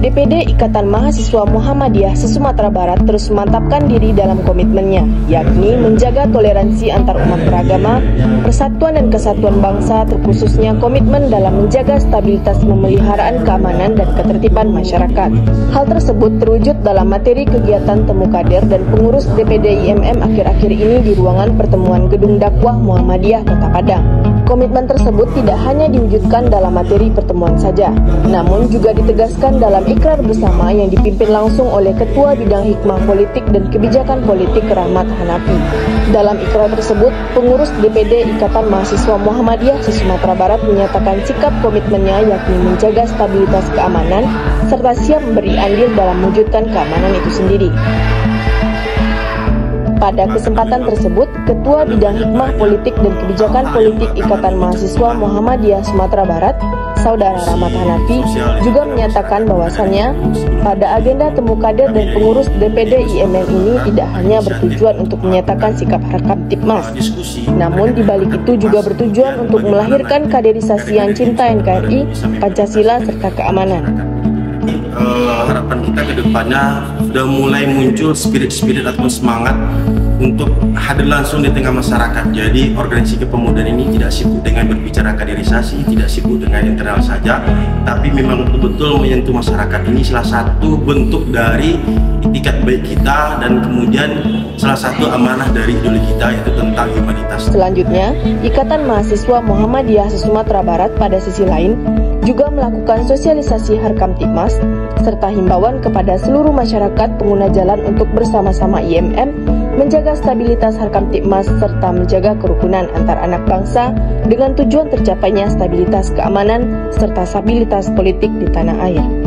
DPD Ikatan Mahasiswa Muhammadiyah se-Sumatera Barat terus memantapkan diri dalam komitmennya, yakni menjaga toleransi antar umat beragama, persatuan dan kesatuan bangsa, terkhususnya komitmen dalam menjaga stabilitas pemeliharaan keamanan dan ketertiban masyarakat. Hal tersebut terwujud dalam materi kegiatan temu kader dan pengurus DPD IMM akhir-akhir ini di ruangan pertemuan Gedung Dakwah Muhammadiyah Kota Padang. Komitmen tersebut tidak hanya diwujudkan dalam materi pertemuan saja, namun juga ditegaskan dalam ikrar bersama yang dipimpin langsung oleh Ketua Bidang Hikmah Politik dan Kebijakan Politik Rahmat Hanafi. Dalam ikrar tersebut, pengurus DPD Ikatan Mahasiswa Muhammadiyah se-Sumatera Barat menyatakan sikap komitmennya yakni menjaga stabilitas keamanan serta siap memberi andil dalam mewujudkan keamanan itu sendiri. Pada kesempatan tersebut, Ketua Bidang Hikmah Politik dan Kebijakan Politik Ikatan Mahasiswa Muhammadiyah Sumatera Barat, Saudara Rahmat Hanafi, juga menyatakan bahwasannya pada agenda temu kader dan pengurus DPD IMM ini tidak hanya bertujuan untuk menyatakan sikap harkam Tipmas, namun di balik itu juga bertujuan untuk melahirkan kaderisasi yang cinta NKRI, Pancasila, serta keamanan harapan kita ke depannya sudah mulai muncul spirit-spirit atau semangat untuk hadir langsung di tengah masyarakat. Jadi organisasi kepemudaan ini tidak sibuk dengan berbicara kaderisasi, tidak sibuk dengan internal saja, tapi memang betul-betul menyentuh masyarakat. Ini salah satu bentuk dari itikat baik kita dan kemudian salah satu amanah dari ideologi kita yaitu tentang humanitas. Selanjutnya, Ikatan Mahasiswa Muhammadiyah Sumatera Barat pada sisi lain juga melakukan sosialisasi Harkam Tipmas serta himbauan kepada seluruh masyarakat pengguna jalan untuk bersama-sama IMM menjaga stabilitas Harkam Tipmas serta menjaga kerukunan antar anak bangsa dengan tujuan tercapainya stabilitas keamanan serta stabilitas politik di tanah air.